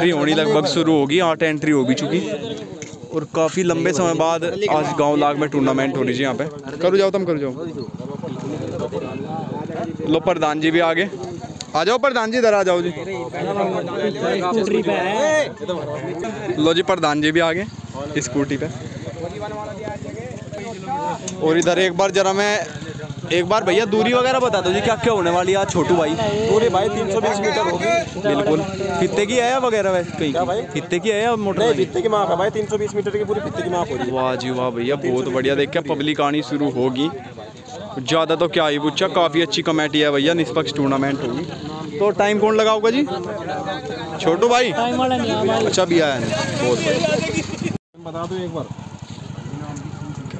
Entry होनी लगभग शुरू होगी आठ एंट्री हो भी चुकी। और काफ़ी लंबे समय बाद आज गाँव लाग में टूर्नामेंट हो रही है यहाँ पे। करो जाओ तुम करो जाओ। लो प्रधान जी भी आगे। आ जाओ प्रधान जी इधर आ जाओ जी। लो जी प्रधान जी भी आगे स्कूटी पे। और इधर एक बार जरा मैं एक बार भैया दूरी वगैरह बता दो जी क्या क्या होने वाली है आज छोटू भाई? पूरी भाई 320 मीटर होगी। बिल्कुल। फित्ते की है या वगैरह वैसे कहीं क्या भाई? फित्ते की है मोटर फित्ते की माप है भाई 320 मीटर की पूरी फित्ते की माप हो रही है। वाह जी वाह भैया बहुत बढ़िया। देख के पब्लिक आनी शुरू होगी। ज़्यादा तो क्या ही पूछा काफ़ी अच्छी कमेटी है भैया निष्पक्ष टूर्नामेंट होगी। तो टाइम कौन लगाओगा जी? छोटू भाई? अच्छा भी आया बहुत बढ़िया। बता दो एक बार।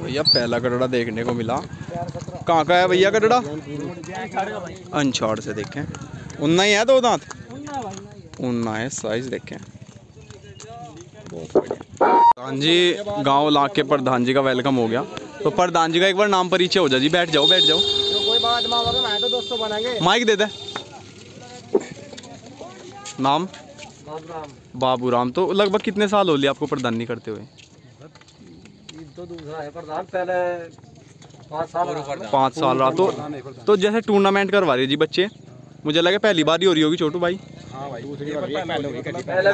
भैया पहला कटड़ा देखने को मिला। कहाँ का है भैया कटड़ा? अनछाड़ से देखें। उन्ना ही है दो दांत? उन्ना है साइज़ देखें। प्रधान जी गाँव लाख के प्रधान जी का वेलकम हो गया। तो प्रधान जी का एक बार नाम परिचय हो जाए जी। बैठ जाओ बैठ जाओ। कोई बात तो दोस्तों बनाएँगे माइक दे दे। नाम? बाबू राम तो लगभग कितने साल हो लिए आपको प्रधानी करते हुए? तो दूसरा है प्रधान। पहले पाँच साल रहा। तो तो जैसे टूर्नामेंट करवा रहे जी बच्चे। मुझे लगा पहली बार ही हो रही होगी छोटू भाई। हाँ भाई दूसरी बार पहले होगी पहले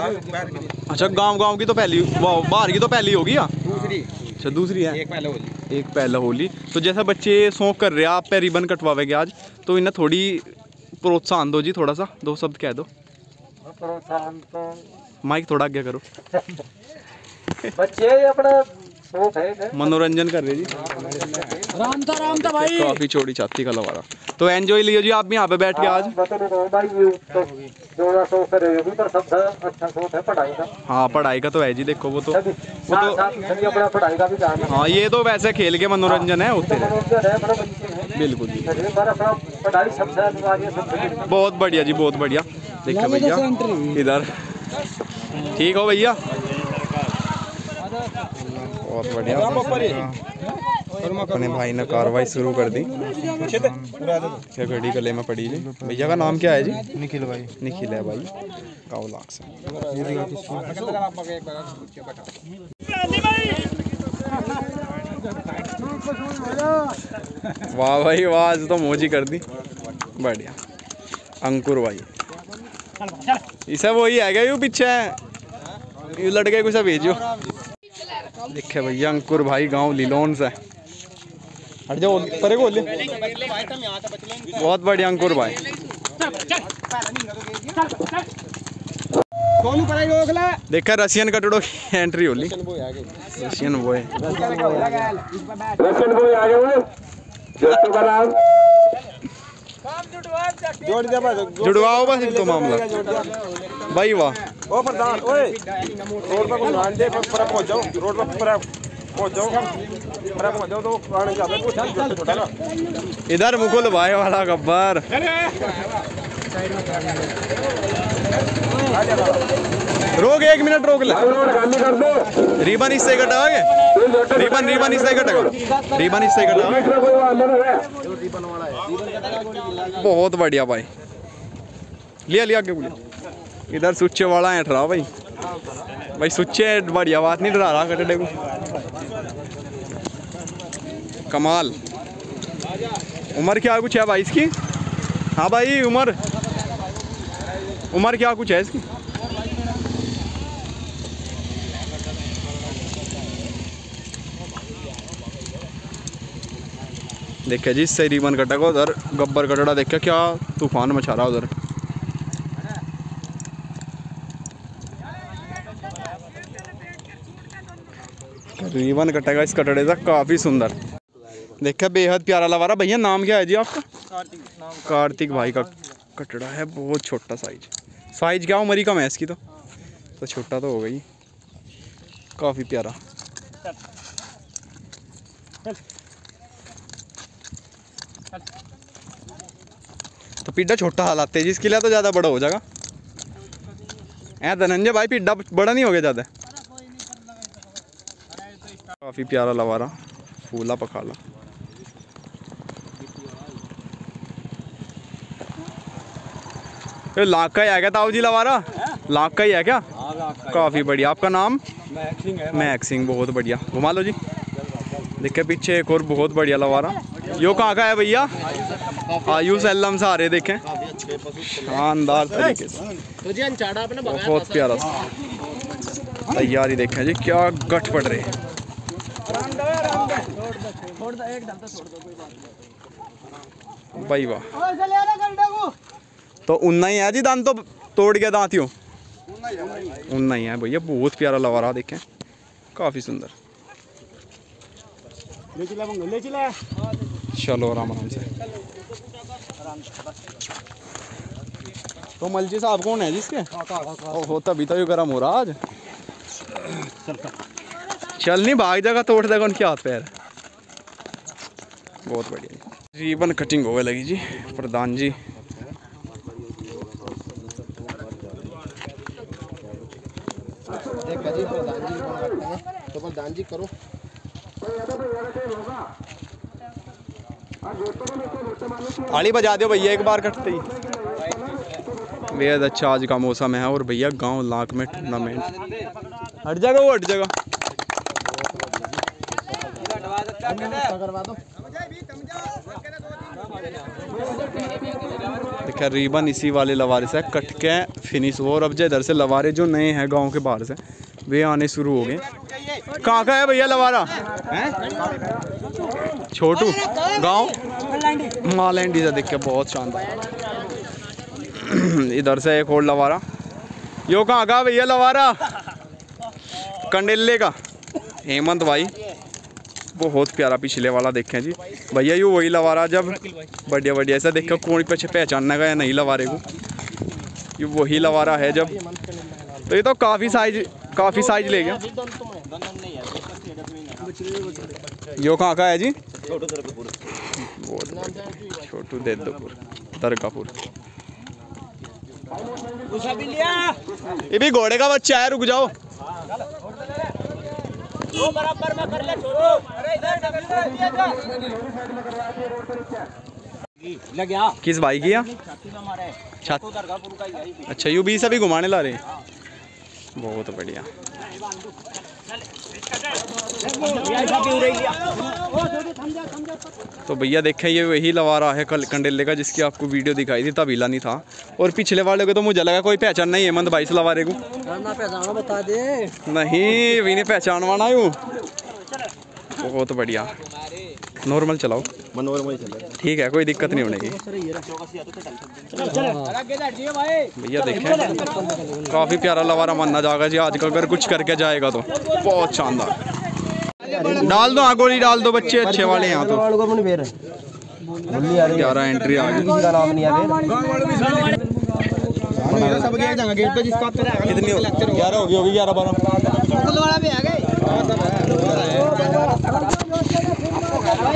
अच्छा गाँव गाँव की तो पहली बाहर की तो पहली होगी या? अच्छा दूसरी है। एक पहले होली। एक पहला होली। तो जैसा बच्चे शौक कर रहे हैं आप पे रिबन कटवावेंगे आज तो इन्हें थोड़ी प्रोत्साहन दो जी थोड़ा सा दो शब्द कह दो। प्रोत्साहन तो माइक थोड़ा आगे करो। बच्चे अपना शौक है मनोरंजन कर रहे जी। राम था राम था भाई काफ़ी चौड़ी छाती का लगा तो एंजॉय लियो जी आप भी यहाँ पे बैठ के आज। तो अच्छा है पढ़ाई का। हाँ पढ़ाई का तो है जी देखो वो तो भी ध्यान है ये तो वैसे खेल के मनोरंजन है होते है बिल्कुल जी। बहुत बढ़िया जी बहुत बढ़िया। देखो भैया इधर। ठीक हो भैया? बहुत बढ़िया। अपने भाई ने कार्रवाई शुरू कर दी। क्या घड़ी गले में पड़ी जी। भैया का नाम क्या है जी? निखिल भाई। निखिल है भाई। से। वाह भाई वाह आज तो मौज ही कर दी। बढ़िया। अंकुर भाई। इसे वही है क्या? यू पीछे यू लड़के कुछ भेजो। देखे भैया अंकुर भाई गाँव लिलोन से। हट जाओ परे को ले बहुत बढ़िया अंकुर भाई। देखा रशियन कटड़ों की एंट्री होली। रशियन कोई आगे। हुए जैसे बना जोड़ जुड़वाओ बस तो मामला। भाई वाह। ओ प्रधान, ओए। रोड पर दे, पर पहुँच जाओ। रोड पर पर पहुँच जाओ। पर पहुँच जाओ तो छोटा ना। इधर मुकुल भाई वाला गब्बर। रोक, एक मिनट रोक ले। रिबन इससे कटा आगे रिबन रिबन इससे कटेगा रिबन इससे कटा कोई अंदर है बहुत बढ़िया भाई। लिया लिया, आगे बोलिए। इधर सुच्चे वाला है ठहरा भाई। भाई सुच्चे बढ़िया बात नहीं डरा रहा कटड़े को। कमाल। उम्र क्या कुछ है भाई इसकी? हाँ भाई, उम्र। उम्र क्या कुछ है इसकी? देखा जी, इससे रिबन कटेगा उधर, गब्बर कटड़ा देखा क्या तूफ़ान मचा रहा उधर। रिबन कटेगा इस कटड़े का काफ़ी सुंदर। देखा बेहद प्यारा लगा रहा भैया नाम क्या है जी आपका? कार्तिक भाई का कटड़ा है बहुत छोटा साइज़ साइज़ क्या उम्र ही कम है इसकी तो? तो छोटा तो हो। गई काफ़ी प्यारा। तो पिड्डा छोटा हालाते जी इसके लिए तो ज़्यादा बड़ा हो जाएगा। ऐ धनंजय भाई पिड्डा बड़ा नहीं हो गया ज़्यादा? काफ़ी प्यारा लवारा फूला पखाला। लाख का ही है क्या ताऊ जी लवारा लाख का ही है क्या? काफ़ी बढ़िया। आपका नाम? महक सिंह बहुत बढ़िया। घुमा लो जी। देखे पीछे एक और बहुत बढ़िया लवारा यो कहाँ का है भैया? आयुष एलम आ रहे देखें। शानदार तरीके से। बहुत प्यारा। तैयारी देखें जी क्या गठ पड़ रहे हैं। भाई वाह। तो उन्ना ही है जी दान तो तोड़ गया दांतियों उन्ना ही है भैया बहुत प्यारा लवा रहा देखें। काफ़ी सुंदर। चलो आराम आराम से। तो मलजी साहब कौन है जिसके ओहो तभी तो गर्म हो रहा आज। चल नहीं भाग जाएगा तोड़ देगा उनके हाथ पैर बहुत बढ़िया जी। रिबन कटिंग होवे लगी जी प्रधान जी। देखा प्रधान जी कौन करते तो प्रधान जी करो। आड़ी बजा दो भैया एक बार कटते। ही बेहद अच्छा आज का मौसम है और भैया गाँव लाख में टूर्नामेंट हट जाएगा वो हट जाएगा। करवा देखा रिबन इसी वाले लवारे से कट के फिनिश हो और अब जो इधर से लवारे जो नए हैं गाँव के बाहर से, वे आने शुरू हो गए। कहाँ का है भैया लवारा? छोटू, गाँव? मालैंडी से देख के बहुत शानदार। इधर से एक और लवारा। यो कहाँ का भैया लवारा? कंडेले का। हेमंत भाई। बहुत प्यारा पिछले वाला देखें जी। भैया, यू वही लवारा जब बढ़िया बढ़िया। ऐसा देखो, कौन पीछे पहचानना का या नहीं लवारे को ये वही लवा रहा है जब। तो ये तो काफ़ी साइज़ काफ़ी साइज़ ले गया। यो कहाँ का है जी। छोटू देदपुर दरगापुर ये भी घोड़े का बच्चा है, रुक जाओ। किस भाई की है? अच्छा यू बीस अभी घुमाने ला रहे बहुत बढ़िया। तो भैया देखें, ये वही लवा रहा है कल कंडेले का, जिसकी आपको वीडियो दिखाई थी तबीला नहीं था। और पिछले वाले को तो मुझे लगा कोई पहचान नहीं हेमंत भाई से को। बता दे नहीं भी नहीं पहचान वाना हूँ। बहुत बढ़िया। नॉर्मल चलाओ। ठीक है कोई दिक्कत नहीं होने की। भैया देखें काफ़ी प्यारा लवारा मानना जाएगा जी आज का अगर कुछ करके जाएगा तो। बहुत शानदार। डाल दो हाँ गोली डाल दो बच्चे अच्छे वाले यहाँ तो। ग्यारह एंट्री आ गई का नाम नहीं है बेर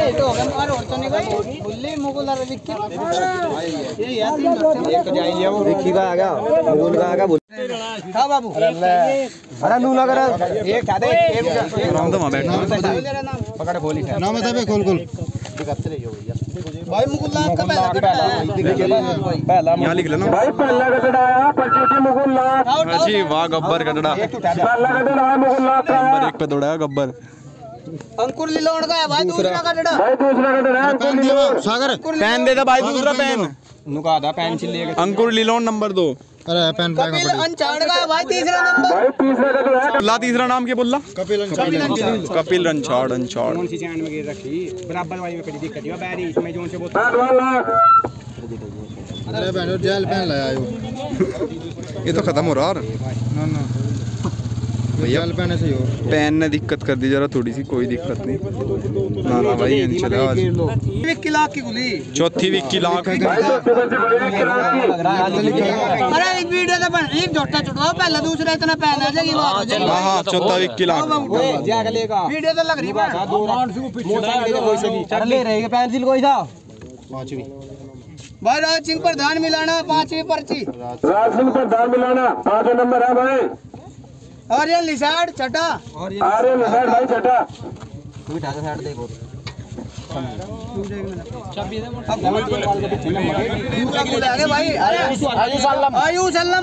हो ग्यारह होगी होगी ग्यारह बारह मुकुल वाला भी आ गए देखी का आ गया मुकुल का आ गया बाबू अरे नू लग रहा एक था एक आराम तो वहाँ बैठना पकड़ खोली नाम साहब खोल खोल भाई मुकुल आपका पहला पहला यहाँ लिख लेना भाई पहला गडड़ा आया पच्चीस की। मुकुल लाख जी वाह गब्बर कटड़ा पहला नंबर एक पे दौड़ा गब्बर। अंकुर लीलोड़ का है भाई दूसरा का डड़ा भाई दूसरा गडड़ा है अंकुर लीलो सागर पेन दे दे भाई दूसरा पेन। नुका था पेंसिल लेके अंकुर लिलोन नंबर दो। अरे पेन का है भाई तीसरा नंबर। भाई तीसरा गडड़ा है। बुल्ला तीसरा नाम क्या बुल्ला कपिल कपिल रंछाड़ रंछाड़ कौन सी चैन में गिर रखी? बराबर वाली में कभी दिक्कत हुआ बैरी इसमें जोन से बहुत अरे बहन जेल पेन लाया आयो। ये तो खत्म हो रहा है ना ना। भैया हो पेन ने दिक्कत कर दी जरा थोड़ी सी कोई दिक्कत नहीं ना ना भाई इन चले आज एक लाख की गुली चौथी विक्की लाख अरे एक वीडियो तो बन एक झोटा छुड़वाओ पहले दूसरा इतना पहले आ जाएगी बात हो हाँ चौथा विक्की लाख वीडियो तो लग रही है दो राउंड से पीछे कोई से अरे ले रहेगी पेंसिल कोई था पांचवी भाई राज सिंह प्रधान मिलाना पांचवी पर्ची राज सिंह पर दान मिलाना पांचवा नंबर है भाई और ये लिसाड छठा आर्य लहर भाई छठा तू उठा के साइड देखो भाई। आयुष अरे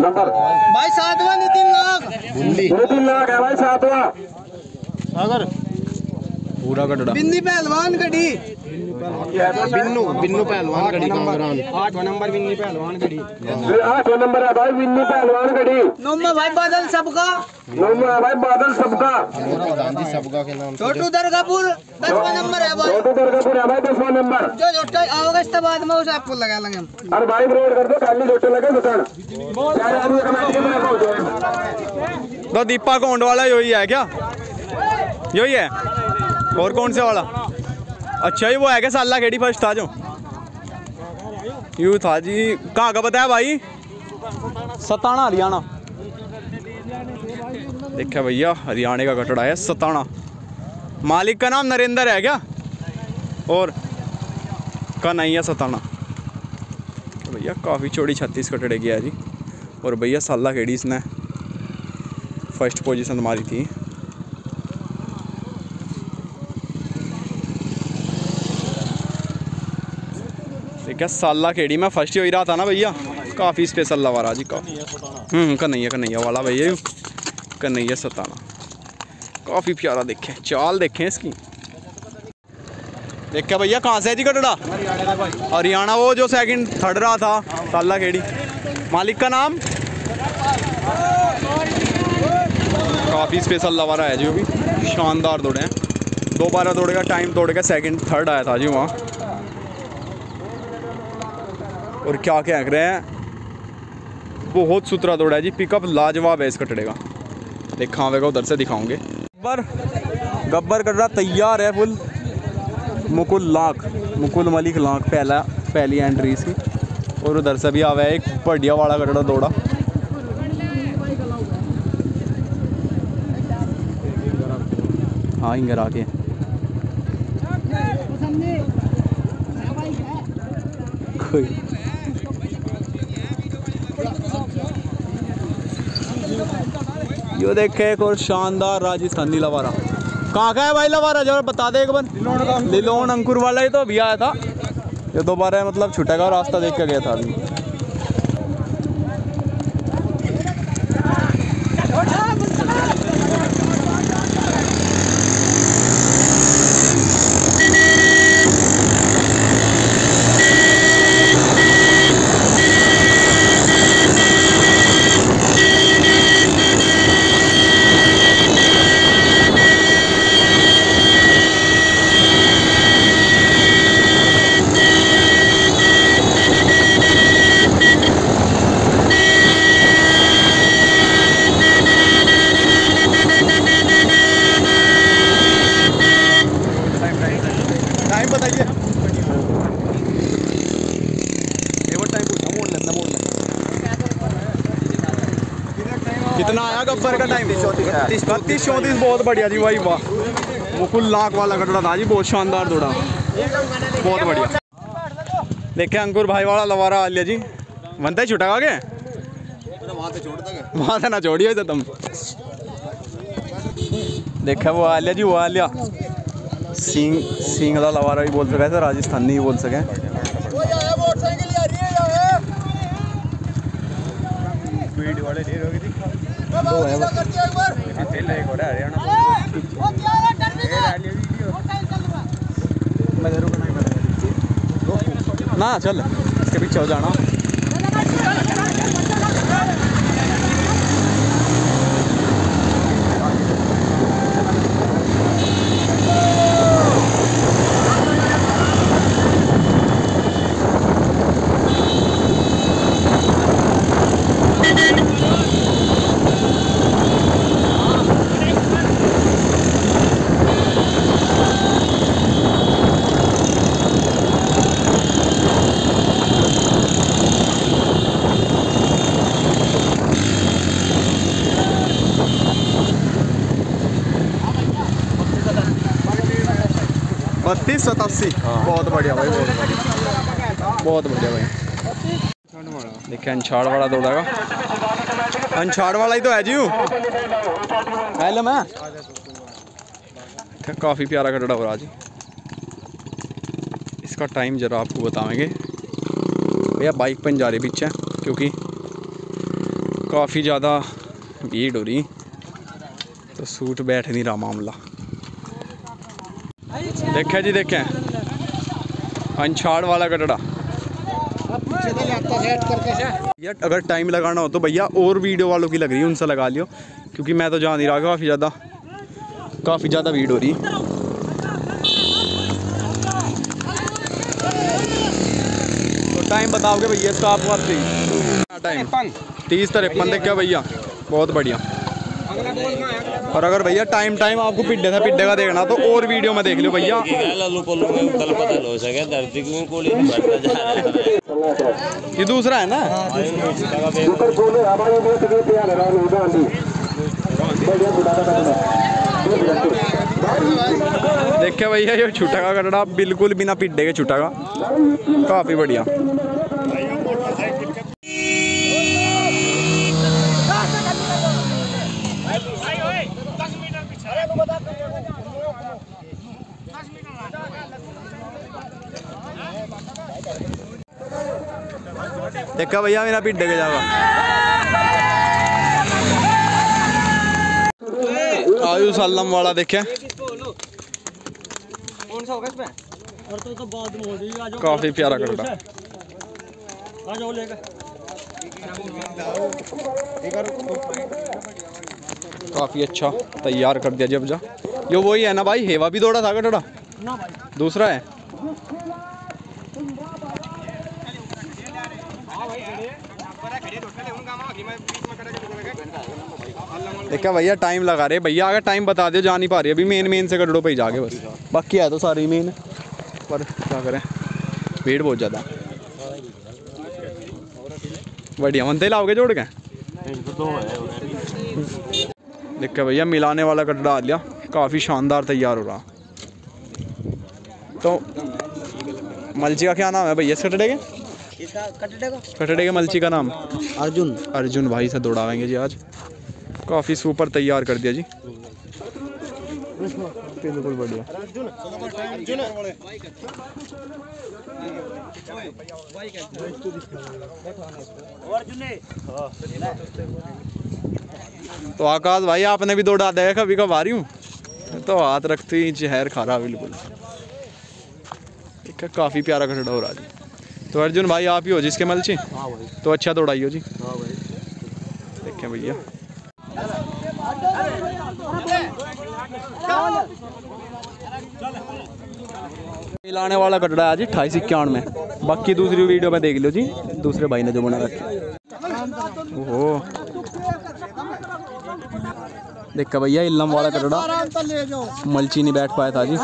नंबर। भाई सातवां नितिन लाख नितिन लाख है भाई सातवां। पूरा कटड़ा बिंदी पहलवान कड़ी बिन्नू बिन्नू पहलवान कांगरान। आठवां नंबर बिन्नी पहलवान गड़ी आठवां नंबर है भाई पहलवान गढ़ी। नौमा भाई बादल सबका। भाई बादल सबका। सबका के नाम छोटू दरगापुर दसवां नंबर है भाई। छोटू दुर्गापुर है भाई दसवां नंबर। जो छोटा आओगे इसके बाद में उसे आपको लगा लेंगे हम। और भाई रोड कर दो खाली छोटे लगे तो दीपा कोंड वाला यही है क्या? यही है? और कौन से वाला? अच्छा ही वो है क्या साला? खेड़ी फ़र्स्ट था जो यू था जी। कहाँ का बताया भाई? सताना, हरियाणा। देखा भैया, हरियाणा का कटड़ा है, सताना। मालिक का नाम नरेंद्र है क्या? और का नहीं है, सताना। तो भैया, काफ़ी चौड़ी छत्तीस कटड़े की है जी। और भैया, साला खेड़ी इसने फ़र्स्ट पोजीशन मारी थी। ठीक है, साला खेड़ी में फ़र्स्ट ही हो रहा था ना भैया। काफ़ी स्पेशल लवारा जी, का हम्म कन्हैया कन्हैया वाला भैया कन्हैया सताना। काफ़ी प्यारा देखे, चाल देखें इसकी। देखा भैया, कहाँ से है जी कटड़ा हरियाणा वो जो सेकंड थर्ड रहा था, साला खेड़ी मालिक का नाम? काफ़ी स्पेशल लवारा है जी वो भी। शानदार दौड़े हैं। दो बारह दौड़े का टाइम दौड़ के सेकंड थर्ड आया था जी वहाँ। और क्या क्या कह रहे हैं? बहुत सुथरा दौड़ा है जी। पिकअप लाजवाब है इस कटड़े का। देखा आवेगा उधर से दिखाऊँगे। गब्बर गब्बर कटड़ा तैयार है फुल। मुकुल लाख, मुकुल मलिक लाख पहला, पहली एंट्री इसकी। और उधर से भी आवा एक बढ़िया वाला कटड़ा दौड़ा। हाँ इंगर आके कोई यो देखे एक और शानदार राजस्थानी लवारा। कहाँ का है भाई लवारा? जरा बता दे एक बार। लिलोन अंकुर। वाला ही तो अभी आया था। ये दोबारा मतलब छुटेगा रास्ता देख के गया था अभी टाइम बताइए एक बार टाइम पूछा मोड़ लेना मोड़ लेना कितना आया गब्बर का टाइम बत्तीस चौंतीस बहुत बढ़िया जी भाई वाह मुकुल लाख वाला कटड़ा था जी बहुत शानदार दौड़ा बहुत बढ़िया देखे अंकुर भाई वाला लवारा आ लिया जी बनता ही छुटा आगे वहाँ से ना छोड़िए तुम देखा वो आ लिया जी वो आ लिया सिंग सिंग वाला लवारा भी बोल सके राजस्थानी भी बोल सके ना चल। इसके पीछे हो जाना। बत्तीस सतासी। बहुत बढ़िया भाई, बहुत बढ़िया। बहुत बढ़िया भाई। देखिए अंछाड़ वाला दौड़ेगा अंछाड़ वाला ही तो है जी हेलो मैं। काफ़ी प्यारा कटड़ा हो रहा जी। इसका टाइम जरा आपको बताएँगे। भैया बाइक पर जा रही पीछे क्योंकि काफ़ी ज़्यादा भीड़ हो रही। तो सूट बैठ नहीं रहा मामला। देखे जी देखें अनछाड़ वाला कटड़ा। यार अगर टाइम लगाना हो तो भैया और वीडियो वालों की लग रही है उनसे लगा लियो क्योंकि मैं तो जा नहीं रहा काफ़ी ज़्यादा काफ़ी ज़्यादा भीड़ हो रही तो टाइम बताओगे भैया इसका आप बात टाइम तीस तिरपन देख क्या भैया? बहुत बढ़िया। और अगर भैया टाइम टाइम आपको पिड्डे था पिड्डे का देखना तो और वीडियो में देख लो भैया। ये दूसरा है ना? देखिए भैया ये छुटा का कटड़ा बिल्कुल बिना पिड्डे के छुटा का। काफ़ी बढ़िया। देखा भैया मेरा पिड्डे के जावा। आयु सालम वाला देखे। काफ़ी प्यारा कटड़ा काफ़ी अच्छा तैयार कर दिया जब जा। यो वही है ना भाई हेवा भी दौड़ा था कटड़ा दूसरा है? देखा भैया टाइम लगा रहे। भैया अगर टाइम बता दो जा नहीं पा रही। अभी मेन मेन से कटड़ों पे ही जाके बस। बाकी है तो सारी मेन पर क्या करें? भीड़ बहुत ज़्यादा। बढ़िया। मनते लाओगे जोड़ के? देखा भैया मिलाने वाला कटड़ा आ लिया काफ़ी शानदार तैयार हो रहा। तो मलची का क्या नाम है भैया? इस कटड़े के। कटड़े के मलची का नाम? अर्जुन। अर्जुन भाई से दौड़ावेंगे जी आज। काफ़ी सुपर तैयार कर दिया जी। बिल्कुल बढ़िया तो आकाश भाई आपने भी दौड़ा दिया कभी कब आ रही हूँ तो हाथ रखते ही जहर खा रहा बिल्कुल। है काफ़ी प्यारा खड़ा हो रहा जी। तो अर्जुन भाई आप ही हो जिसके मलची? तो अच्छा दौड़ाइयो जी। देखें भैया। मिलाने वाला कटड़ा है आज अट्ठाईस इक्यावन में बाकी दूसरी वीडियो में देख लो जी, दूसरे भाई ने जो बना रखा ओहो। देखा भैया, इल्लम वाला कटड़ा। मलची नहीं बैठ पाया था जी।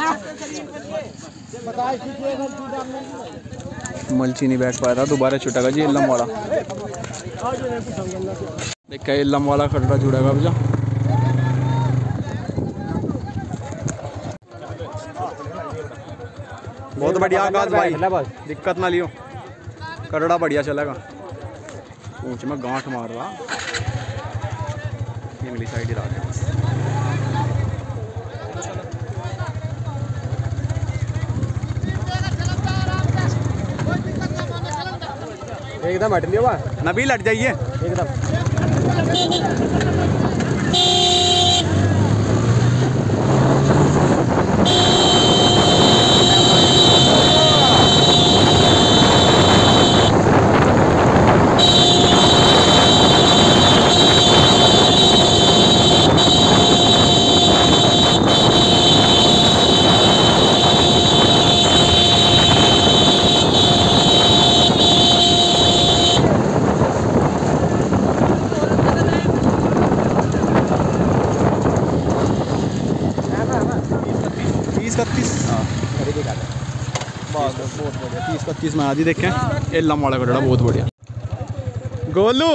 मलची नहीं बैठ पाया था, दोबारा छुटेगा जी इलम वाला। देखा इलम वाला कटड़ा जुड़ेगा भैया। बहुत बढ़िया आकाश भाई। दिक्कत ना लियो। कटड़ा बढ़िया चलेगा। ऊंच में गांठ मार रहा। इंग्लिश साइड ही रहा एकदम हट लियो बा नबील हट जाइए। एकदम तीस इकतीस हाँ बस बस बहुत बढ़िया ही देखें। एलम वाला कटड़ा बहुत बढ़िया। गोलू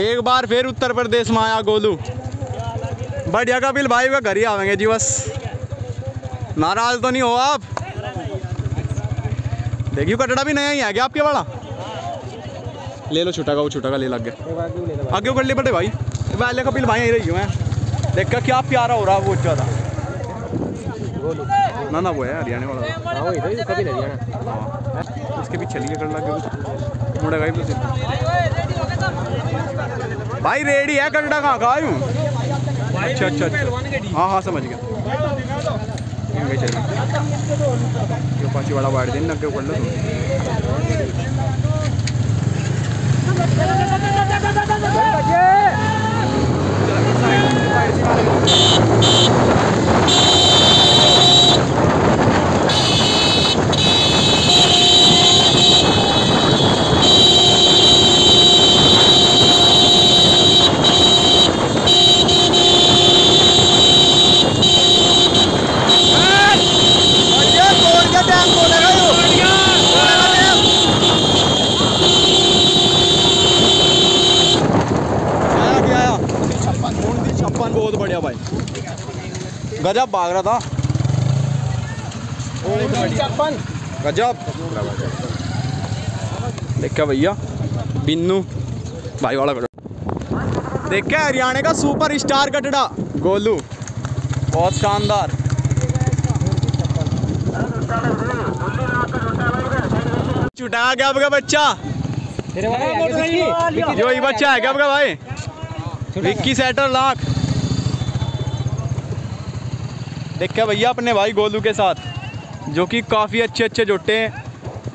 एक बार फिर उत्तर प्रदेश में आया गोलू। बढ़िया कपिल भाई का घर ही आवेंगे जी बस। नाराज़ तो नहीं हो आप? देखियो कटड़ा भी नया ही है क्या आपके वाला? ले लो छुटा का वो छुटा का ले लग गया। आगे कर ले बड़े भाई। पहले कपिल भाई यही रही हैं देखा क्या प्यारा हो रहा है बहुत ज़्यादा। ना ना वो है हरियाणा वाला। हाँ तो नहीं हाँ उसके पीछे चलिए कर लगे कुछ मुड़ेगा ही भाई रेडी है कटड़ा कहाँ का आयु अच्छा अच्छा अच्छा हाँ हाँ समझ गया चल पाँच वाला वाड़ दिन नब्बे कर लो आया क्या आया छप्पन बहुत बढ़िया भाई गजब भाग रहा था गजब देखा भैया बिन्नू भाई वाला देखा हरियाणा का सुपर स्टार कटड़ा गोलू बहुत शानदार छुटा क्या आपका बच्चा जो ही बच्चा है क्या आपका भाई विक्की सेटर लाख देखा भैया अपने भाई गोलू के साथ जो कि काफ़ी अच्छे अच्छे जोटे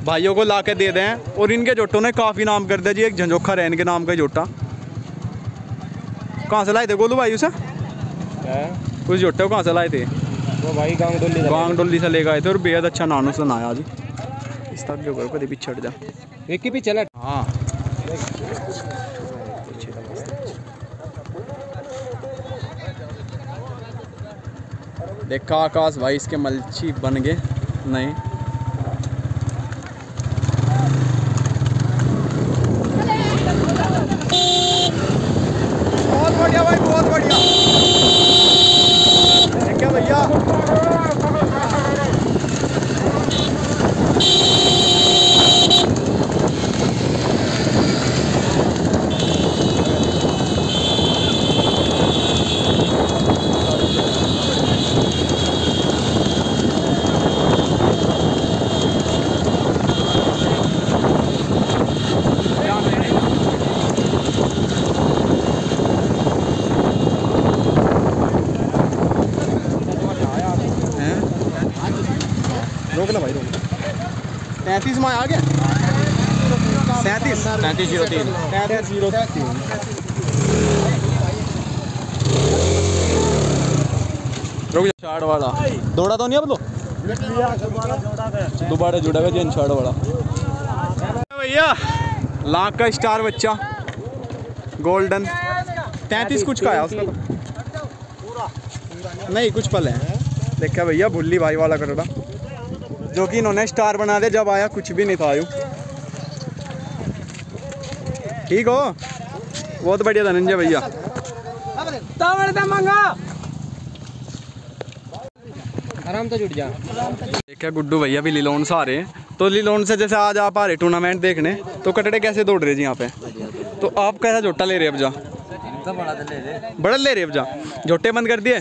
भाइयों को ला के दे दें और इनके जोटों ने काफ़ी नाम कर दिया जी एक झंझोखा रैन के नाम का जोटा कहाँ से लाए थे गोलू भाई उसे? उस जोटे को कहाँ से लाए थे? वो भाई गाँव डोली गांग डोली से लेकर आए थे और बेहद अच्छा नानू सुनाया जी। इस तक जो करो कभी पिछड़ जा। एक ही भी चला हाँ देखा आकाश भाई इसके मलची बन गए। नहीं बहुत बढ़िया भाई बहुत बढ़िया देखा भैया हैं? रोक लो भाई रोक तैंतीस में आ गया सैंतीस तैंतीस ज़ीरो तीन तैंतीस ज़ीरो तीन छाड़ वाला। दौड़ा तो नहीं अब लो दोबारा जुड़ा हुआ जन छाड़ वाला। भैया लाख का स्टार बच्चा। गोल्डन। तैंतीस कुछ का है उसका तो। नहीं कुछ पल है। देखा भैया भुल्ली भाई वाला कटड़ा जो कि इन्होंने स्टार बना दिया जब आया कुछ भी नहीं था आयु। ठीक हो? बहुत बढ़िया धनंजय भैया। आराम से जुट जा। देखा गुड्डू भैया भी लिलोन से आ रहे हैं। तो लिलोन से जैसे आज आप आ रहे टूर्नामेंट देखने तो कटड़े कैसे दौड़ रहे जी यहाँ पे? तो आप कैसा जोटा ले रहे अब जा? बड़ा ले रहे अब जा। जोटे बंद कर दिए?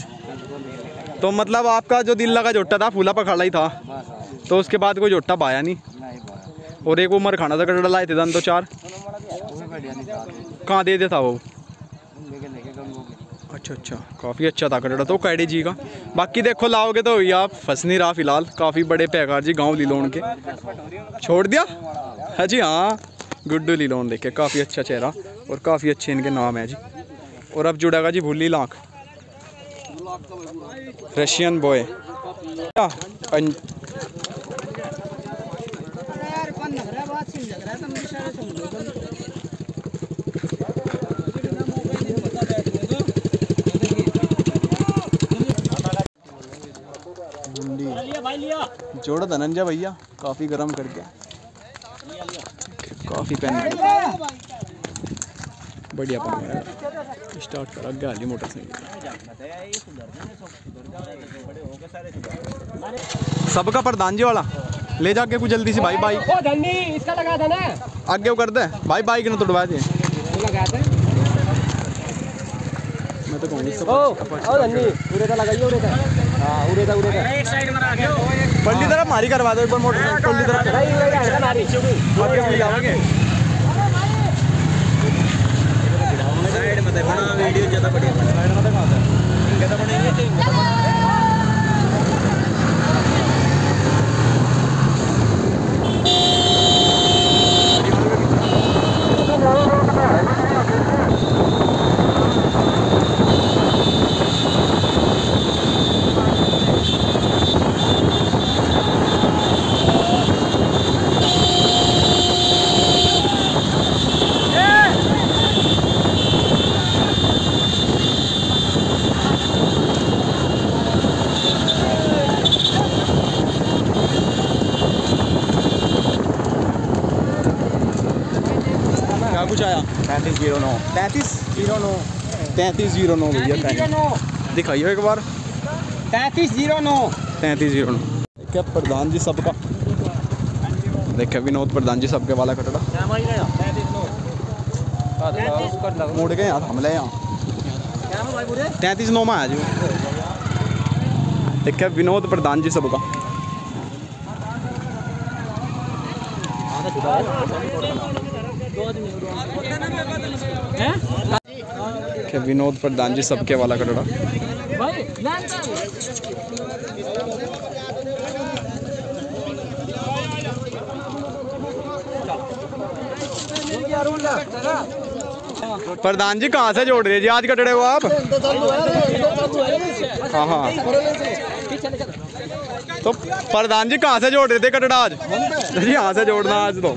तो मतलब आपका जो दिल लगा जोटा था फूला पखाड़ा ही था। तो उसके बाद कोई जोटा पाया नहीं? और एक उमर खाना था कटड़ा लाए थे दन तो चार। कहाँ दे देता वो? अच्छा अच्छा। काफ़ी अच्छा था कटड़ा तो कैडी जी का। बाकी देखो, लाओगे तो ये आप फंस नहीं रहा फ़िलहाल। काफ़ी बड़े पैकार जी, गाँव लीलोन के। छोड़ दिया? हाँ जी हाँ। गुड्डू लीलोन देखे काफ़ी अच्छा चेहरा और काफ़ी अच्छे इनके नाम है जी। और अब जुड़ेगा जी भूली लाख। Russian boy. जोड़ा धनंजय भैया काफ़ी गर्म करके। काफ़ी पेन बढ़िया पन स्टार्ट कर आगे हाली मोटरसाइकिल। सबका प्रधान जी वाला। ले जाके कुछ जल्दी से भाई भाई ओ धन्नी इसका लगा था ना आगे वो कर दे। भाई बाइक ने तोड़वा दे। मैं तो कहूँगी ओ ओ धन्नी उरे का लगाइए उरे का। हाँ उरे का पल्ली तरफ़ मारी करवा दो एक बार मोटरसाइकिल पल्ली तरफ़। नहीं उरे का है नारी आगे मिल जाओगे क्या कुछ आया पैंतीस ज़ीरो नौ। तैंतीस ज़ीरो नौ। तैंतीस ज़ीरो नौ भैया दिखाइए एक बार। पैंतीस ज़ीरो नौ। तैंतीस ज़ीरो नौ। क्या प्रधान जी सबका। देखे विनोद प्रधान जी सबके वाला कटड़ा। मुड़ गए यहाँ हमले यहाँ। तैंतीस नौ में आया जी। देखे विनोद प्रधान जी सबका। विनोद प्रधान जी सबके वाला कटड़ा प्रधान जी कहाँ से जोड़ रहे हैं? जी आज कटड़े को आप? हाँ हाँ। तो प्रधान जी कहाँ से जोड़ रहे थे कटड़ा आज? जी यहाँ से जोड़ना आज तो।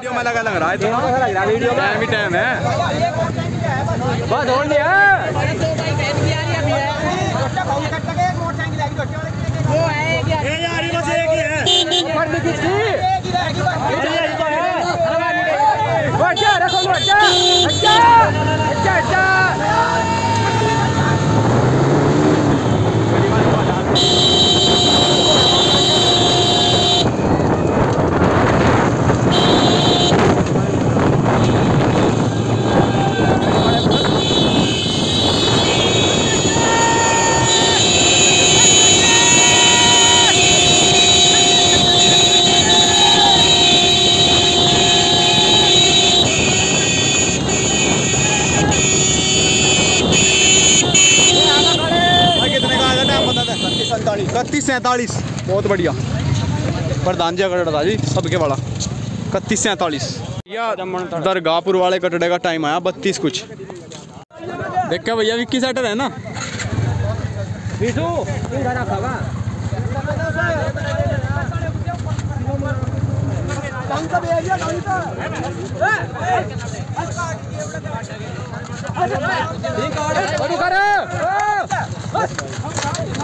वीडियो में लगा लग रहा है तो वीडियो टाइम ही टाइम है। बस भाई कितने का आएगा टाइम बता दे इकतीस सैंतालीस। बहुत बढ़िया। प्रधान जी, कटड़ा जी, सबके वाला। इकतीस सैंतालीस। भैया दरगाहपुर वाले कटड़े का टाइम आया, बत्तीस कुछ। देख भैया, विक्की सेटर है ना?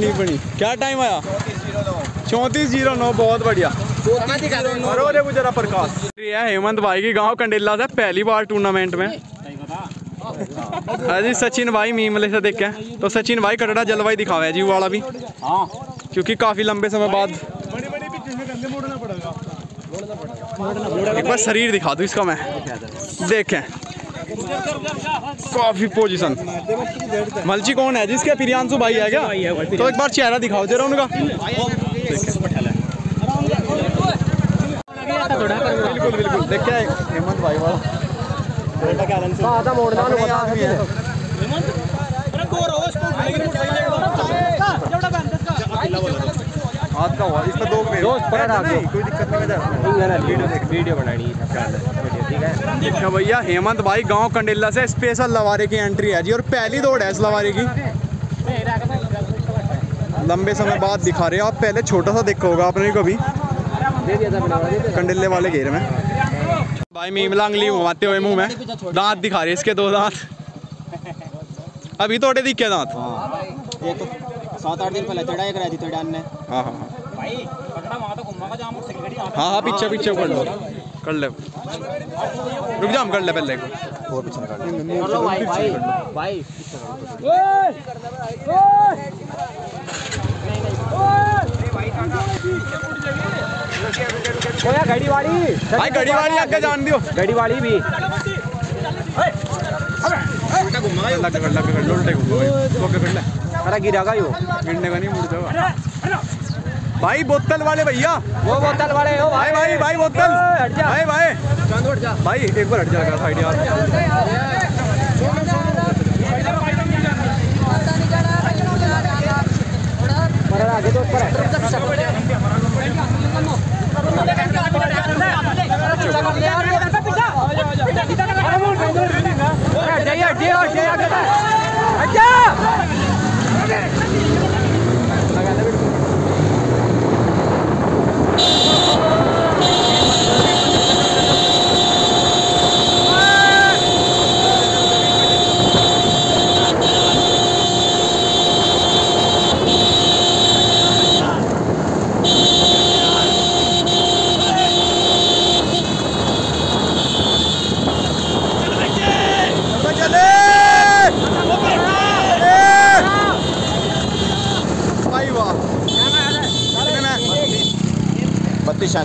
बनी बनी क्या टाइम आया? चौंतीस ज़ीरो नौ, बहुत बढ़िया। प्रकाश। हेमंत भाई की गाँव कंडेला से पहली बार टूर्नामेंट में। हाँ जी, सचिन भाई मीमले से देखे तो सचिन भाई कटड़ा जलवाई दिखावा जी वाला भी। क्योंकि काफ़ी लंबे समय बाद। एक बार शरीर दिखा दूँ इसका मैं। देखें। काफ़ी पोजीशन मलची कौन है? जिसके प्रियांशु भाई है क्या? तो एक बार चेहरा दिखाओ जरा उनका। बिल्कुल बिल्कुल। देखिए हेमंत भाई बता हाथ का हुआ इसमें दो कोई दिक्कत नहीं है वीडियो बनानी है है। देखो भैया हेमंत भाई गाँव कंडेला से स्पेशल लवारे की एंट्री है जी और पहली दौड़ है इस लवारे की। लंबे समय बाद दिखा रहे हो आप पहले छोटा सा देखा होगा आपने कभी। कंडेले वाले घेर में। भाई मीमला उंगली घुमाते हुए मुँह में। दांत दिखा रहे इसके दो दांत। अभी तोड़े दिखे दांत। ये तो सात आठ दिन पहले चढ़ाई कराई थी चढ़ान ने। हाँ हाँ हाँ। हाँ पीछे पीछे कर लो। कर ले रुक जा हम कर ले पहले और पीछे कर लो भाई भाई भाई ओए गाड़ी वाली भाई घड़ी वाली आगे जान दियो गाड़ी वाली भी लग कर लग कर उल्टे तो के फिर ले अरे गिरेगा यो गिरने का नहीं मुड़ जाओगा भाई बोतल वाले भैया। वो बोतल वाले हो भाई। भाई भाई बोतल। भाई भाई। भाई एक बार हट जाएगा साइड यार पर आगे तो ऊपर है जाइए जाइए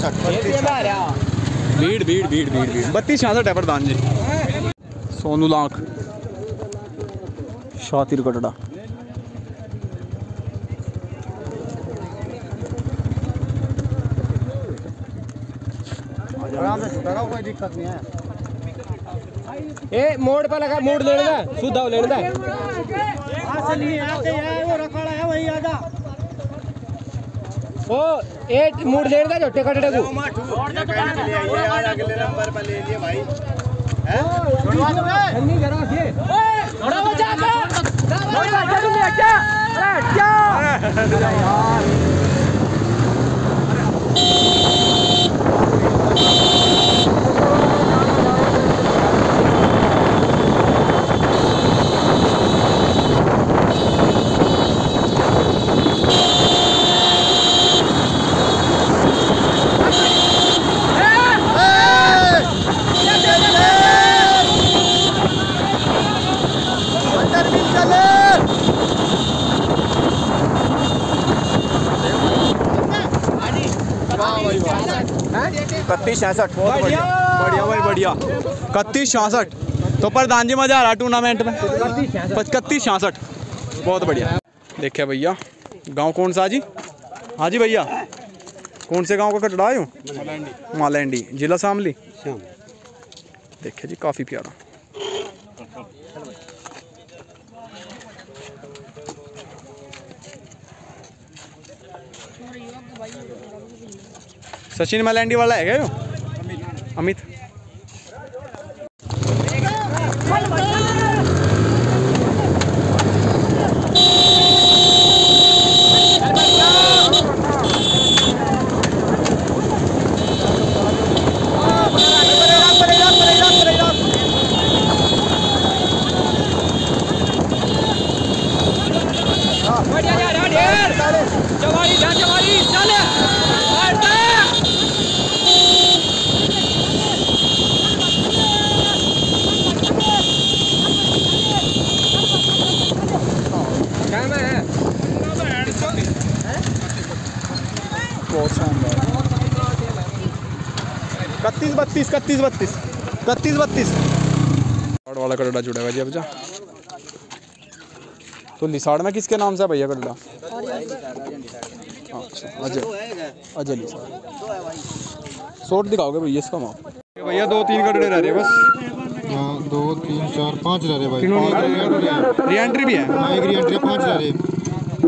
में? छियासठ भीड़ भीड़ भीड़ भीड़ भीड़। बत्तीस छियासठ है प्रधान जी। सोनू लाख। शातिर कटड़ा। कोई दिक्कत नहीं है ए मोड़ पे लगा मोड़ लेने का सुधा लेने का ओ ए मूड देर का झोटे को हट अरे क्या जा इकतीस छियासठ। बढ़िया। बढ़िया भाई बढ़िया। इकतीस छियासठ। तो प्रधान जी मज़ा आ रहा टूर्नामेंट में। इकतीस छियासठ। बहुत बढ़िया। देखिए भैया गाँव कौन सा जी? हाँ जी भैया। कौन से गाँव का कटड़ा आयो मालैंडी। जिला शामली। देखिए जी काफ़ी प्यारा। सचिन मलैंडी वाला है क्या अमित बहुत शानदार इकतीस जुड़ा जुड़ेगा जी अब जा। तो लिसाड़ में किसके नाम से है भैया गड्ढा अच्छा अजय। अजय लिसाड़ शॉर्ट दिखाओगे भैया इसका माप? भैया दो तीन गड्ढे रह रहे बस। हाँ दो तीन चार पाँच रह रहे भाई। पाँच री एंट्री री एंट्री भी है। हाँ एक री एंट्री पाँच रह रहे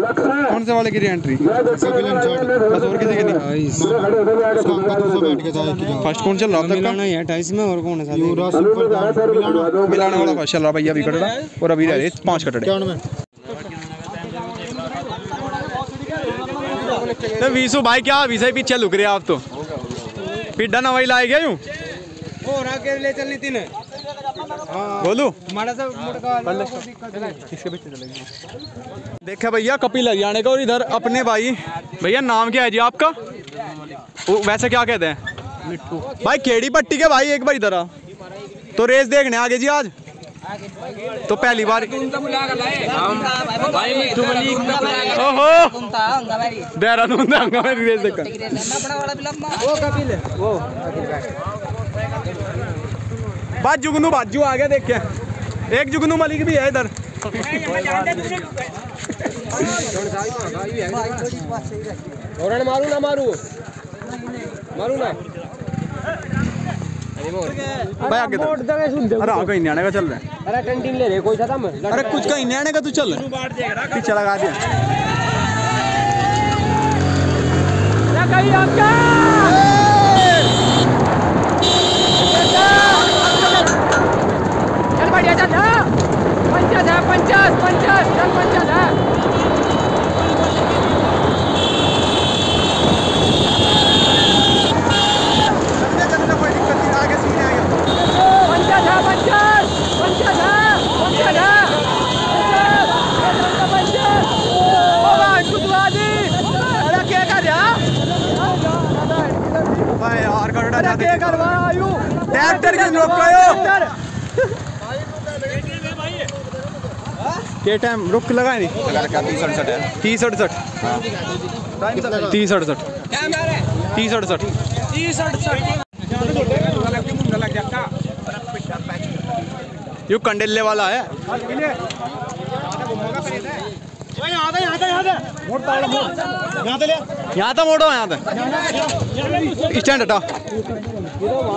कौन से वाले की री एंट्री बस और किसी की नहीं। था फ़र्स्ट कौन चल रहा का है अट्ठाईस में और कौन है यूरा सुपर जान मिलाना मिलाने वाला। फ़र्स्ट चल रहा भैया अभी कटड़ा। और अभी रह रहे पाँच कटड़े। तो वीसु भाई क्या विषय पीछे लुक रहे आप तो? पिड्डा ना वही लाए गए यूँ? और आगे ले चलनी तीन। बोलू? हमारा इसके पीछे चलेंगे। देखा भैया कपिल हरियाणा का और इधर अपने भाई। भैया नाम क्या है जी आपका? वो वैसे क्या कहते हैं? मिट्टू। भाई केड़ी पट्टी के भाई एक बार इधर आ तो रेस देखने आगे जी आज? तो पहली बार ओहो! देहरादून रेस देखा। बात जुगनू बाजू आ गया देख के एक जुगनू मलिक भी है इधर। और मारू ना मारू। मारू ना। भाई आगे अरे कहीं का चल रहा है। अरे कैंटीन ले रहे कोई था मैं अरे कुछ कहीं का तू चल। पीछे लगा दिया। चल बढ़िया चल हाँ पंचायत है पंचायत पंचायत है पंचायत है पंचायत पंचायत ओ भाई कुतवादी अरे क्या कर रहा भाई यार कटड़ा अरे क्या करवा आयु ट्रैक्टर की रोक कयो के टाइम रुक लगाए नहीं? तीस अड़सठ तीस अड़सठ। तीस अड़सठ। तीस अड़सठ। यू कंडेले वाला है। यहाँ था मोड़ो यहाँ स्टैंड हटा।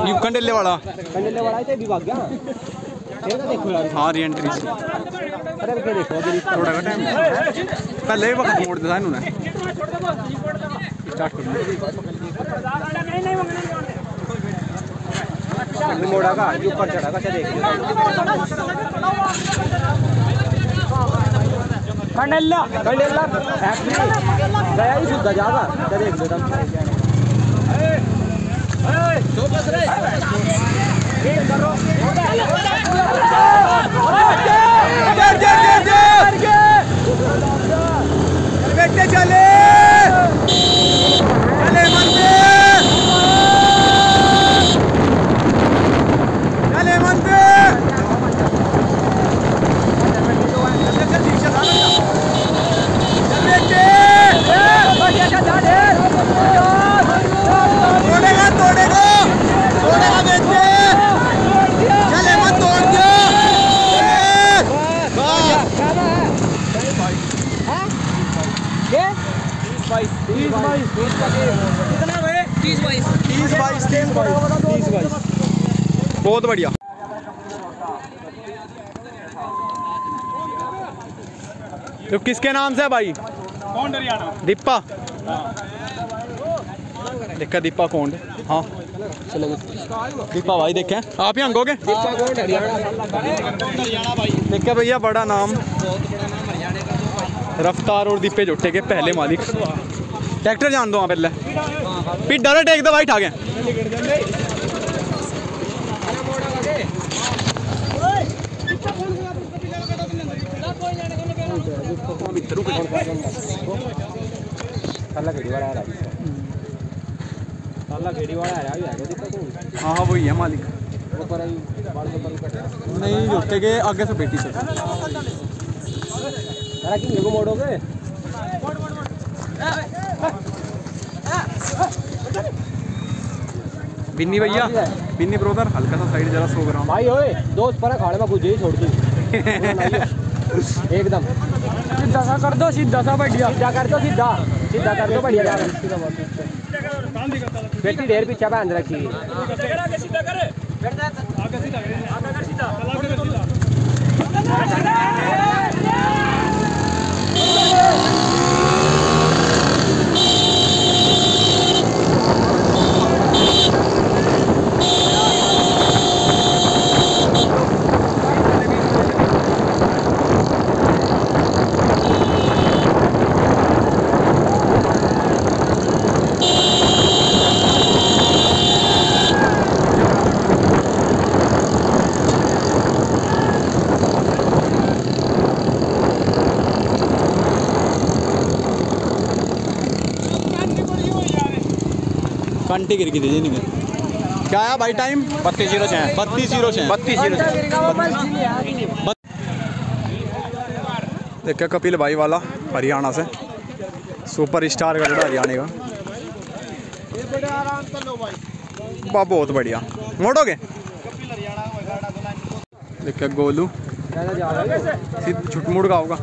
यू कंडेले वाला। कंडले वाला थे विभाग गया ये तो देखो यार हाँ री एंट्री अरे क्या देखो अभी थोड़ा का टाइम पहले ही वक्त मोड़ दिया इन्होंने। स्टार्ट कर मोड़ा का ऊपर चढ़ा का देख कंडला कंडला गया ही सुद्धा जागा तुम बेटे चले चले मंदिर चले मंदिर तोड़ेगा तोड़ेगा तोड़ेगा बेटे चले मत तोड़ दो तीस बाईस तीस बाईस तीस बाईस बहुत बढ़िया तो किसके नाम से है भाई? कौन दीपा। देखा दीपा कौन? हाँ। चलो दीपा भाई देखे। आप ही अंगोगे देखा भैया बड़ा नाम। रफ्तार और दीपे जोटे के पहले मालिक। ट्रैक्टर जान दो वहाँ पहले। फिर डर टेक दो भाई ठा गए साला गेड़ी वाला आ रहा साला गेड़ी वाला आ रहा है दिक्कत कौन हाँ हाँ वही है मालिक। ऊपर आई बाल के ऊपर कट नहीं जोटे के आगे से बेटी से अरे कि मेरे को मोड़ोगे बिन्नी भैया बिन्नी ब्रोदर हल्का सा साइड जरा सौ ग्राम भाई ओए दोस्त पर खाने में कुछ ही छोड़ दी। एकदम। सीधा सा कर दो सीधा सा बढ़िया। सीधा कर दो सीधा। सीधा कर दो बढ़िया। बेटी ढेर पीछे बाँध रखी। कंटी गिर गई थी नहीं क्या आया भाई टाइम बत्तीस ज़ीरो छः। बत्तीस ज़ीरो छः। बत्तीस ज़ीरो देखिए कपिल भाई वाला हरियाणा से। सुपर स्टार का जोड़ा हरियाणा का। वाह बहुत बढ़िया। मोड़ोगे देखिए गोलू। सीध छुट मुड़ का होगा।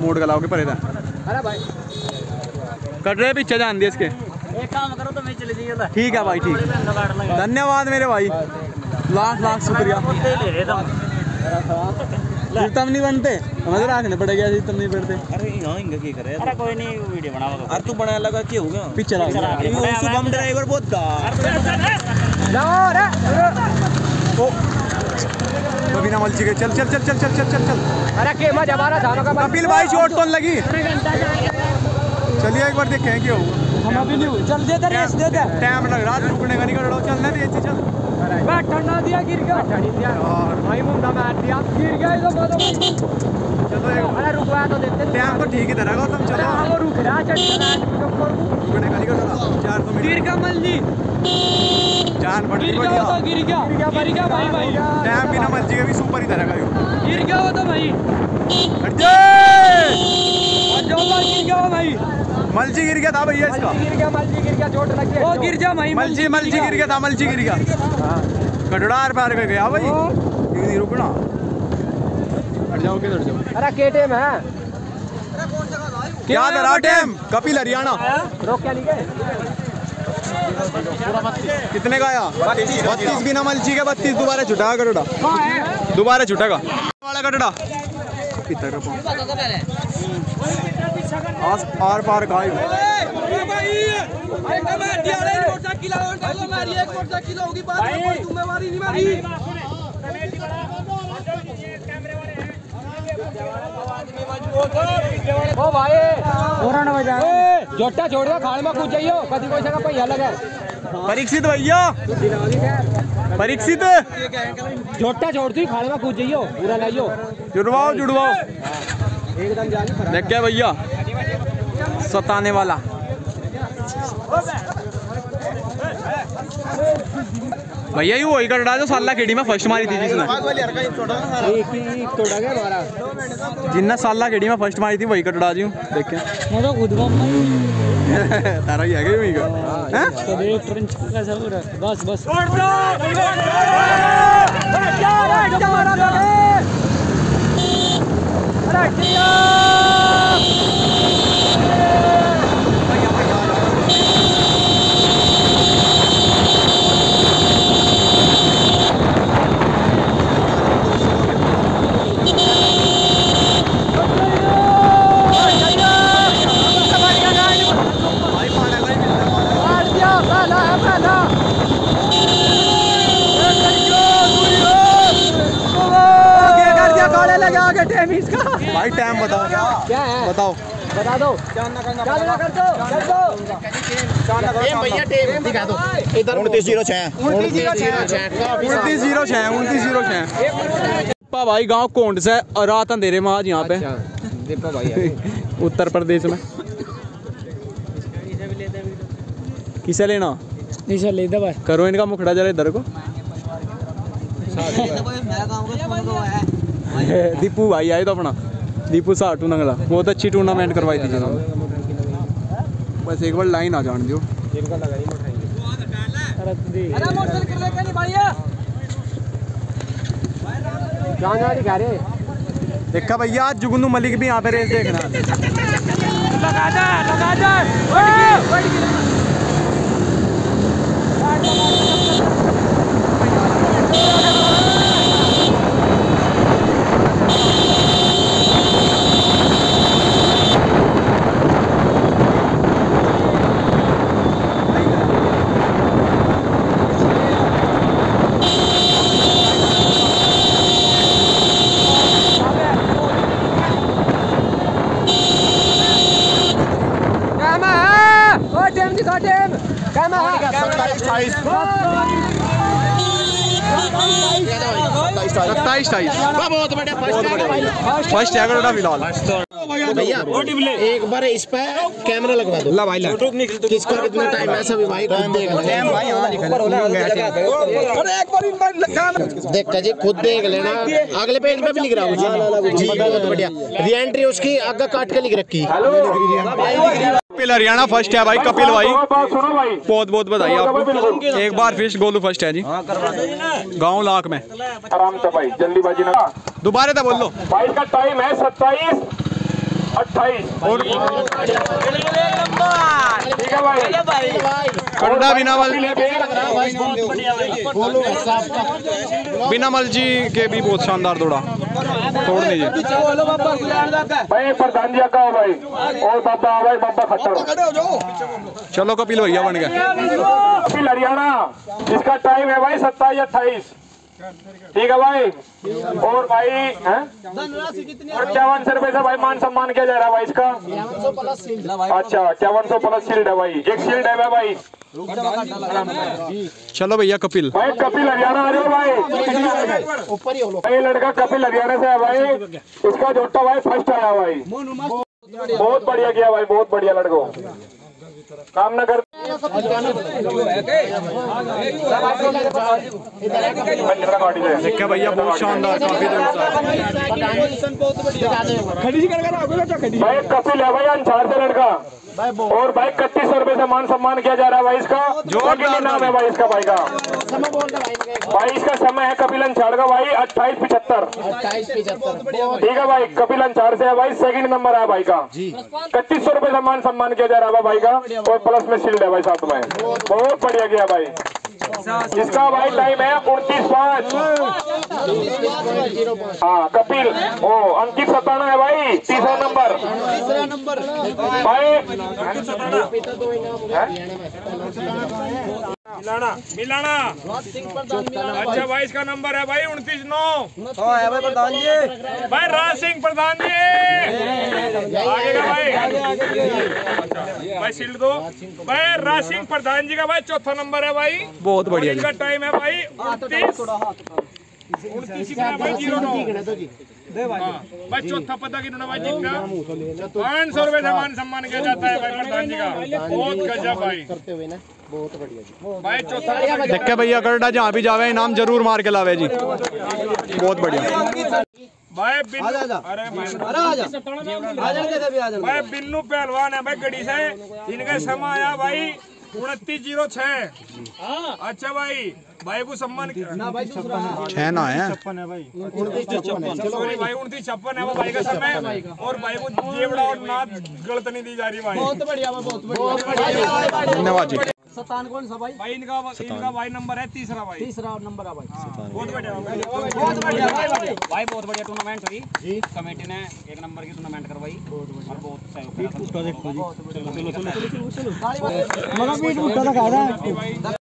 मूड का लाओगे परे था? अरे भाई। कट रहे पीछे जान दिए इसके। तो ठीक है भाई ठीक। धन्यवाद मेरे भाई। लाख लाख शुक्रिया। कीर्तन नहीं बनते? हमें तो रखने पड़ेगा कीर्तन नहीं पड़ते। अरे यहाँ इनका की करे अरे कोई नहीं वीडियो बनावा तो। अरे तू बनाया लगा के होगा पीछे लगा उसको बम ड्राइवर बहुत दा जाओ रे ओ। कभी ना मलची के चल चल चल चल चल चल चल। अरे के मज़ा हमारा धानों का कपिल भाई चोट तो लगी। चलिए एक बार देखें क्या होगा चल दे दे रेस दे दे टाइम लग रहा रुकने का नहीं कर रहा चलने दे ऐसे चल बैठ ठंडा दिया गिर गया ठंडी दिया भाई मुंडा मार दिया गिर गया इधर बहुत चलो अरे रुकवा तो देते टाइम तो ठीक ही का तुम चलो वो रुक रहा चढ़ रहा रुकने का नहीं कर रहा चार सौ गिर गया मल्ली जान गया तो बढ़िया गिर गया गिर गया भाई भाई टाइम बिना मलची के भी सुपर ही तरह का गिर गया वो तो भाई हट जा और जो बार गिर गया भाई मलची गिर गया था भैया इसका। गिर गया मल्ली गिर गया चोट लग गई वो गिर जा भाई मलची मलची गिर गया था मलची गिर गया। कटड़ा आर पार कर गया भाई। नहीं रुकना। हट जाओ किधर जाओ? अरे केटे में है। क्या दरा टाइम कपिल हरियाणा। रोक क्या कितने का आया? बत्तीस बिना मलची के बत्तीस दोबारा छुटा कटड़ा दोबारा छुटेगा। वाला कटड़ा। इधर आस आर पार का ओ भाई। जोटा छोड़ दे खाल में कूद जाइयो। कदी कोई जगह पहिया लगे। परीक्षित भैया। परीक्षित। जोटा छोड़ दी खाल में कूद जाइयो। पूरा लाइयो। जुड़वाओ जुड़वाओ। एकदम देख क्या भैया। सताने वाला। भैया, ये वही कटड़ा जो साला केडी में फ़र्स्ट मारी थी जिसने। जिन्ना साला केडी में फ़र्स्ट मारी थी, वही कटड़ा जी। देखे। तारा ही है क्या वही बस बस। भाई टाइम बताओ। क्या है? बताओ। बता दो। क्या कर दो कर दो भैया टेप दिखा दो। इधर उनतीस ज़ीरो छः उनतीस ज़ीरो छः उनतीस ज़ीरो छः उनतीस ज़ीरो छः पा भाई गाँव कोंड से और रात अंधेरे में आज यहाँ पे। दीपा भाई उत्तर प्रदेश में। किसे लेना? नीचे ले करो इनका मुखड़ा जरा इधर को। दीपू भाई आए तो अपना। दीपू साटू नंगला बहुत अच्छी टूर्नामेंट करवाई थी जिन्होंने। बस एक बार लाइन आ जान दियो। देखा भैया आज जुगनू मलिक भी यहाँ पे रेस देखना। लगा दे लगा दे फ़र्स्ट है फ़िलहाल। भैया एक बार इस पर कैमरा लगवा दो। ला भाई ला। किसका कितना टाइम है सभी भाई खुद देख लेना। देख का जी खुद देख लेना। अगले पेज पे भी लिख रहा हूँ। जी बहुत बढ़िया। री एंट्री उसकी आगे काट के लिख रखी। कपिल हरियाणा फ़र्स्ट है भाई कपिल भाई। बहुत बहुत बधाई आपको एक बार फिर गोलू फ़र्स्ट है जी। गाँव लाख में। आराम से भाई जल्दीबाजी ना। दोबारा तो बोल लो। भाई का टाइम है सत्ताईस। अट्ठाईस। और ठीक है भाई। बिना मल बिना मल जी के भी बहुत शानदार दौड़ा। तोड़ दीजिए। भाई प्रधान जी का भाई। और बाबा भाई बाबा खट्टर। चलो कपिल भैया बन गया कपिल हरियाणा इसका टाइम है भाई सत्ताईस अट्ठाईस। ठीक है भाई? और भाई और चौवन सौ रुपए से भाई मान सम्मान किया जा रहा है भाई इसका? अच्छा चौवन सौ प्लस शील्ड है भाई। एक शील्ड है भाई। चलो भैया कपिल। भाई कपिल हरियाणा आ जाओ भाई। ऊपर ही हो लड़का कपिल हरियाणा से है भाई। उसका जोटा भाई फ़र्स्ट आया भाई। बहुत बढ़िया किया भाई बहुत बढ़िया लड़को। काम न कर देखा भैया बहुत शानदार काफ़ी भाई कपिल है। भाई अंसार से। लड़का? और भाई इकतीस सौ रुपये से मान सम्मान किया जा रहा है भाई इसका। जोरदार भी नाम है। भाई इसका भाई का? भाई। इसका समय है कपिल अंसार का भाई अट्ठाईस पिछहत्तर। अट्ठाईस पिछहत्तर। ठीक है भाई कपिल अंसार से है भाई सेकंड नंबर है भाई का। इकतीस सौ रुपये से मान सम्मान किया जा रहा है भाई का और प्लस में शील्ड है भाई साथ में। बहुत बढ़िया गया भाई। इसका भाई टाइम है उनतीस पाँच। हाँ कपिल। ओ, अंकित सताना है भाई तीसरा नंबर तीसरा नंबर। भाई मिलाना मिलाना। अच्छा भाई इसका नंबर है भाई उनतीस नौ। भाई राज सिंह प्रधान जी। आगे का भाई। भाई शील्ड दो। भाई राज सिंह प्रधान जी का भाई चौथा नंबर है भाई। बहुत बढ़िया इनका टाइम है भाई। उनतीस। उनतीस भाई ज़ीरो नौ। हाँ, भाई चौथा पता कितना भाई जी का पाँच सौ रुपए सम्मान सम्मान किया जाता है भाई प्रधान जी का। बहुत गजब भाई। करते हुए ना बहुत बढ़िया जी। देखे भैया करडा जहाँ भी जावे इनाम ज़रूर मार के लावे जी। बहुत बढ़िया। भाई बिन्नू अरे भाई। भाई बिन्नू पहलवान है भाई गड़ी से इनका समय आया भाई। उनतीस ज़ीरो छह। अच्छा भाई। भाई को सम्मान छह ना है। सॉरी भाई। उनतीस छप्पन है। वो भाई का समय। और भाई को जेबड़ा और नाथ गलत नहीं दी जा रही भाई। धन्यवाद जी। सतान कौन सा भाई? भाई इनका इनका भाई नंबर है तीसरा भाई। तीसरा नंबर है भाई। बहुत बढ़िया बहुत बढ़िया भाई भाई बहुत बढ़िया टूर्नामेंट हुई। जी। कमेटी ने एक नंबर की टूर्नामेंट करवाई और बहुत सहयोग करा।